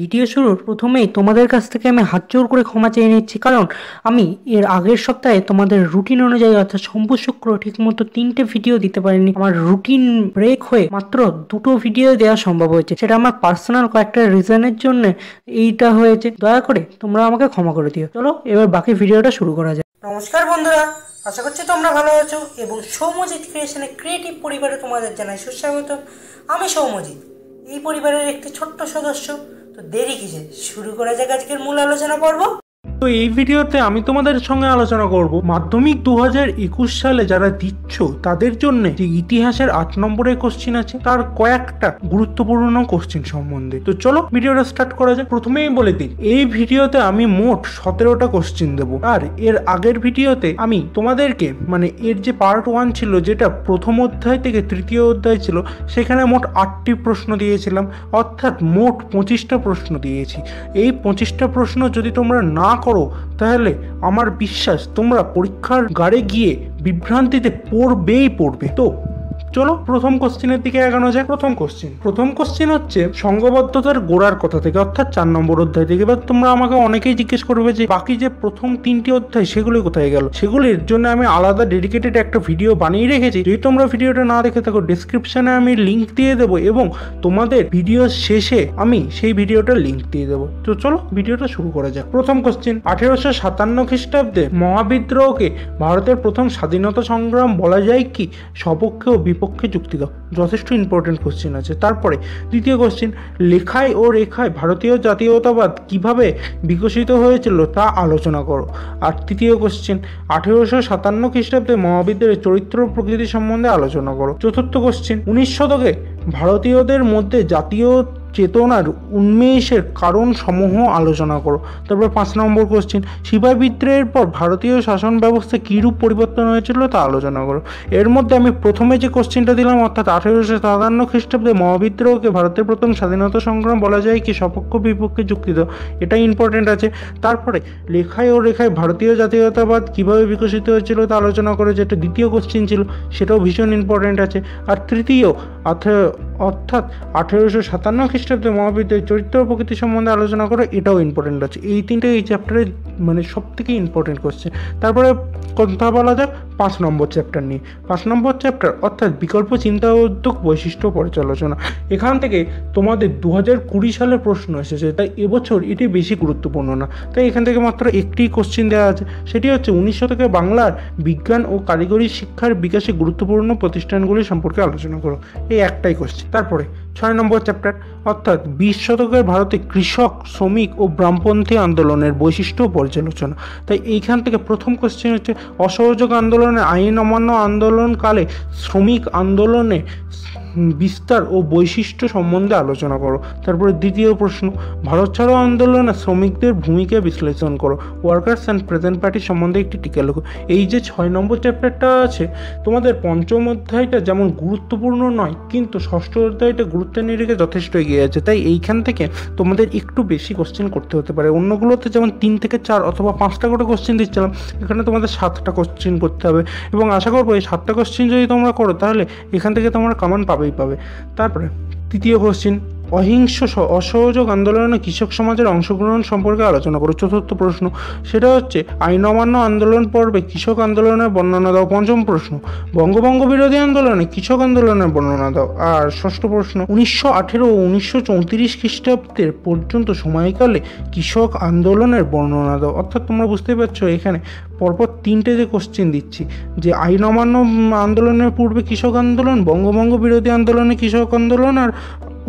Video শুরুর প্রথমেই তোমাদের কাছ থেকে আমি হাত জোর করে ক্ষমা চেয়ে নিচ্ছি। কারণ আমি এর আগের সপ্তাহে তোমাদের রুটিন অনুযায়ী অর্থাৎ সোমবার শুক্র ঠিক মতো তিনটে ভিডিও দিতে পারিনি। আমার রুটিন ব্রেক হয়ে মাত্র দুটো ভিডিও দেওয়া সম্ভব হয়েছে। সেটা আমার পার্সোনাল কয়েকটা রিজনের জন্য এইটা হয়েছে। দয়া করে তোমরা আমাকে ক্ষমা করে দিও। চলো, এবার বাকি ভিডিওটা শুরু করা যায় নমস্কার বন্ধুরা, আশা করছি তোমরা ভালো আছো এবং সৌমজিৎ ক্রিয়েশনের ক্রিয়েটিভ পরিবারে তোমাদের জানাই সুস্বাগত আমি সৌমজিৎ এই পরিবারের একটি ছোট্ট সদস্য। তো দেরি কিসে শুরু করা যাক আজকের মূল আলোচনা পর্ব? তো এই ভিডিওতে আমি তোমাদের সঙ্গে আলোচনা করব, মাধ্যমিক দু হাজার একুশ সালে যারা দিচ্ছ, তাদের জন্য যে ইতিহাসের আট নম্বরের কোশ্চিন আছে, তার কয়েকটা গুরুত্বপূর্ণ কোশ্চিন সম্বন্ধে। তো চলো ভিডিওটা স্টার্ট করা যাক। প্রথমেই বলে দিই, এই ভিডিওতে আমি মোট সতেরোটা কোশ্চিন দেবো। আর এর আগের ভিডিওতে আমি তোমাদেরকে মানে এর যে পার্ট ওয়ান ছিল, যেটা প্রথম অধ্যায় থেকে তৃতীয় অধ্যায় ছিল, সেখানে মোট আটটি প্রশ্ন দিয়েছিলাম। অর্থাৎ মোট পঁচিশটা প্রশ্ন দিয়েছি। এই পঁচিশটা প্রশ্ন যদি তোমরা না করো তাহলে আমার বিশ্বাস তোমরা পরীক্ষার গাড়ে গিয়ে বিভ্রান্তিতে পড়বেই পড়বে। তো চলো প্রথম কোশ্চেনের দিকে এগানো যায় প্রথম কোশ্চেন প্রথম কোশ্চেন হচ্ছে সংঘবদ্ধতার গোড়ার কথা থেকে, অর্থাৎ চার নম্বর অধ্যায় থেকে। এবার তোমরা আমাকে অনেকেই জিজ্ঞেস করবে যে, বাকি যে প্রথম তিনটি অধ্যায়, সেগুলি কোথায় গেল? সেগুলির জন্য আমি আলাদা ডেডিকেটেড একটা ভিডিও বানিয়ে রেখেছি। যদি তোমরা ভিডিওটা না দেখে থাকো ডিসক্রিপশনে আমি লিঙ্ক দিয়ে দেবো এবং তোমাদের ভিডিও শেষে আমি সেই ভিডিওটার লিঙ্ক দিয়ে দেবো। তো চলো ভিডিওটা শুরু করা যাক। প্রথম কোশ্চেন আঠেরোশো সাতান্ন খ্রিস্টাব্দে মহাবিদ্রোহকে ভারতের প্রথম স্বাধীনতা সংগ্রাম বলা যায় কি? সপক্ষে ও বিপক্ষে যুক্তি দাও। যথেষ্ট ইম্পর্টেন্ট কোশ্চেন আছে। তারপরে, দ্বিতীয় কোশ্চেন লেখায় ও রেখায় ভারতীয় জাতীয়তাবাদ কীভাবে বিকশিত হয়েছিল তা আলোচনা করো। আর তৃতীয় কোশ্চেন আঠেরোশো সাতান্ন খ্রিস্টাব্দে মহাবিদ্যালয়ের চরিত্র প্রকৃতি সম্বন্ধে আলোচনা করো। চতুর্থ কোশ্চেন উনিশ শতকে ভারতীয়দের মধ্যে জাতীয় চেতনার উন্মেষের কারণ সমূহ আলোচনা করো। তারপর পাঁচ নম্বর কোশ্চেন সিপাহী বিদ্রোহের পর ভারতীয় শাসন ব্যবস্থা কীরূপ পরিবর্তন হয়েছিল তা আলোচনা করো। এর মধ্যে আমি প্রথমে যে কোশ্চেনটা দিলাম, অর্থাৎ আঠেরোশো সাতান্ন খ্রিস্টাব্দে মহাবিদ্রোহকে ভারতের প্রথম স্বাধীনতা সংগ্রাম বলা যায় কি সপক্ষ বিপক্ষে যুক্তিত এটা ইম্পর্টেন্ট আছে। তারপরে লেখায় ও রেখায় ভারতীয় জাতীয়তাবাদ কীভাবে বিকশিত হয়েছিল তা আলোচনা করে, যেটা দ্বিতীয় কোশ্চেন ছিল, সেটাও ভীষণ ইম্পর্টেন্ট আছে। আর তৃতীয় অর্থাৎ আঠেরোশো সাতান্ন খ্রিস্টাব্দে মহাবীরদের চরিত্র প্রকৃতি সম্বন্ধে আলোচনা করা এটাও ইম্পর্টেন্ট আছে এই তিনটে এই চ্যাপ্টারে মানে সব থেকে ইম্পর্টেন্ট করছে তারপরে কথা বলা যাক পাঁচ নম্বর চ্যাপ্টার নিয়ে। পাঁচ নম্বর চ্যাপ্টার অর্থাৎ বিকল্প চিন্তা উদ্যোগ বৈশিষ্ট্য পর্যালোচনা। এখান থেকে তোমাদের দু হাজার কুড়ি সালের প্রশ্ন এসেছে, তাই এবছর এটি বেশি গুরুত্বপূর্ণ না। তাই এখান থেকে মাত্র একটি কোশ্চেন দেওয়া আছে। সেটি হচ্ছে, উনিশ শতকে বাংলার বিজ্ঞান ও কারিগরি শিক্ষার বিকাশে গুরুত্বপূর্ণ প্রতিষ্ঠানগুলি সম্পর্কে আলোচনা করো। এই একটাই কোশ্চেন তারপরে, ছয় নম্বর চ্যাপ্টার অর্থাৎ বিশ শতকের ভারতে কৃষক, শ্রমিক ও বামপন্থী আন্দোলনের বৈশিষ্ট্য পর্যালোচনা। তাই এইখান থেকে প্রথম কোশ্চেন হচ্ছে, অসহযোগ আন্দোলনে আইন অমান্য আন্দোলনকালে শ্রমিক আন্দোলনে বিস্তার ও বৈশিষ্ট্য সম্বন্ধে আলোচনা করো। তারপরে দ্বিতীয় প্রশ্ন, ভারত ছাড়ো আন্দোলনে শ্রমিকদের ভূমিকা বিশ্লেষণ করো। ওয়ার্কার্স অ্যান্ড প্রেজেন্ট পার্টি সম্বন্ধে একটি টিকা লেখো। এই যে ছয় নম্বর চ্যাপ্টারটা আছে, তোমাদের পঞ্চম অধ্যায়টা যেমন গুরুত্বপূর্ণ নয়, কিন্তু ষষ্ঠ অধ্যায়টা গুরুত্বের নিরিখে যথেষ্ট এগিয়ে আছে তাই এইখান থেকে তোমাদের একটু বেশি কোশ্চেন করতে হতে পারে। অন্যগুলোতে যেমন তিন থেকে চার অথবা পাঁচটা করে কোশ্চেন দিচ্ছিলাম, এখানে তোমাদের সাতটা কোশ্চেন করতে হবে। এবং আশা করব এই সাতটা কোশ্চেন যদি তোমরা করো, তাহলে এখান থেকে তোমরা কমান পাবেই পাবে। তারপরে, তৃতীয় কোশ্চিন অহিংস অসহযোগ আন্দোলনে কৃষক সমাজের অংশগ্রহণ সম্পর্কে আলোচনা করো। চতুর্থ প্রশ্ন, সেটা হচ্ছে আইন অমান্য আন্দোলন পর্বে কৃষক আন্দোলনের বর্ণনা দাও। পঞ্চম প্রশ্ন বঙ্গভঙ্গ বিরোধী আন্দোলনে কৃষক আন্দোলনের বর্ণনা দাও। আর ষষ্ঠ প্রশ্ন, উনিশশো আঠেরো ও উনিশশো চৌত্রিশ খ্রিস্টাব্দের পর্যন্ত সময়কালে কৃষক আন্দোলনের বর্ণনা দাও। অর্থাৎ তোমরা বুঝতে পারছ এখানে পরপর তিনটে যে কোশ্চেন দিচ্ছি, যে আইন অমান্য আন্দোলনের পূর্বে কৃষক আন্দোলন বঙ্গভঙ্গ বিরোধী আন্দোলনে কৃষক আন্দোলন, আর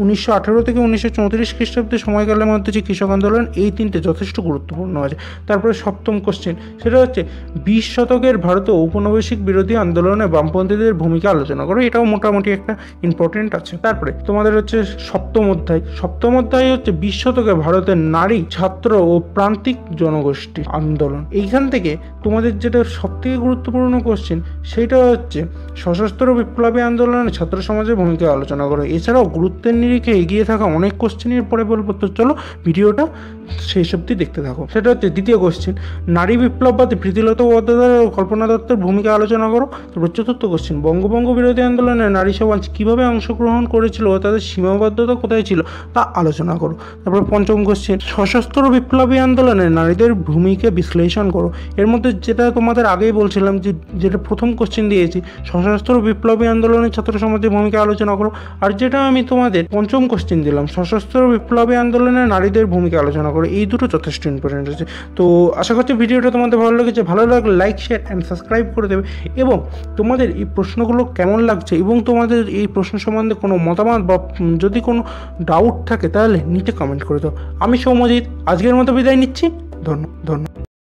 উনিশশো আঠেরো থেকে উনিশশো চৌত্রিশ খ্রিস্টাব্দের সময়কালের মধ্যে যে কৃষক আন্দোলন, এই তিনটে যথেষ্ট গুরুত্বপূর্ণ আছে। তারপরে সপ্তম কোশ্চেন সেটা হচ্ছে বিশ শতকের ভারতে ঔপনিবেশিক বিরোধী আন্দোলনে বামপন্থীদের ভূমিকা আলোচনা করো, এটাও মোটামুটি একটা ইম্পর্টেন্ট আছে। তারপরে তোমাদের হচ্ছে সপ্তম অধ্যায় সপ্তম অধ্যায় হচ্ছে বিশ শতকে ভারতের নারী, ছাত্র ও প্রান্তিক জনগোষ্ঠী আন্দোলন। এইখান থেকে তোমাদের যেটা সবথেকে গুরুত্বপূর্ণ কোশ্চেন সেটা হচ্ছে সশস্ত্র বিপ্লবী আন্দোলনে ছাত্র সমাজের ভূমিকা আলোচনা করো। এছাড়াও গুরুত্বের নিরিখে এগিয়ে থাকা অনেক কোশ্চেনের পরে বলব। তো চলো ভিডিওটা সেই সবটি দেখতে থাকো। সেটা হচ্ছে দ্বিতীয় কোশ্চেন নারী বিপ্লব বিপ্লববাদী প্রীতিলতা কল্পনা দত্তের ভূমিকা আলোচনা করো। তারপর চতুর্থ কোশ্চেন বঙ্গবঙ্গ বিরোধী আন্দোলনে নারী সমাজ কীভাবে অংশগ্রহণ করেছিল তাদের সীমাবদ্ধতা কোথায় ছিল তা আলোচনা করো। তারপর পঞ্চম কোশ্চেন সশস্ত্র বিপ্লবী আন্দোলনে নারীদের ভূমিকা বিশ্লেষণ করো। এর মধ্যে যেটা তোমাদের আগেই বলছিলাম যে, যেটা প্রথম কোশ্চেন দিয়েছি, সশস্ত্র বিপ্লবী আন্দোলনে ছাত্র সমাজের ভূমিকা আলোচনা করো। আর যেটা আমি তোমাদের পঞ্চম কোশ্চেন দিলাম, সশস্ত্র বিপ্লবী আন্দোলনে নারীদের ভূমিকা আলোচনা করো এই দুটো যথেষ্ট ইম্পর্টেন্ট আছে তো আশা করছি ভিডিওটা তোমাদের ভালো লেগেছে। ভালো লাগলে লাইক শেয়ার অ্যান্ড সাবস্ক্রাইব করে দেবে। এবং তোমাদের এই প্রশ্নগুলো কেমন লাগছে এবং তোমাদের এই প্রশ্ন সম্বন্ধে কোনো মতামত বা যদি কোনো ডাউট থাকে, তাহলে নিচে কমেন্ট করে দাও। আমি সৌমজিৎ আজকের মতো বিদায় নিচ্ছি। ধন্য ধন্য